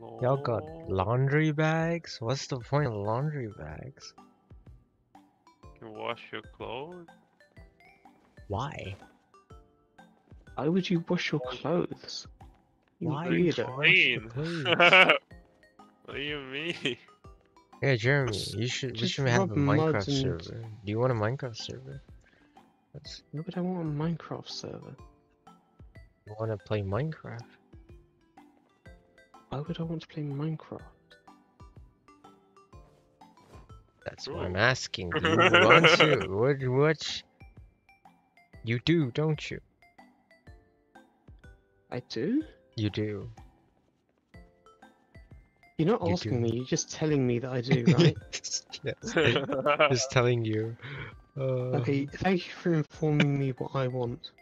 no. Y'all got laundry bags? What's the point of laundry bags? You wash your clothes? Why? Why would you wash your clothes? You Why you weirdo. wash the clean. clothes? what do you mean? Yeah, Jeremy, Just- you should we should have a Minecraft and- server. Do you want a Minecraft server? Let's, No, but I want a Minecraft server. you want to play Minecraft? Why would I want to play Minecraft? That's what I'm asking. Do you want to? What? What? You do, don't you? I do? You do. You're not You asking do. me, you're just telling me that I do, right? yes. Just telling you. Uh, okay, thank you for informing me what I want.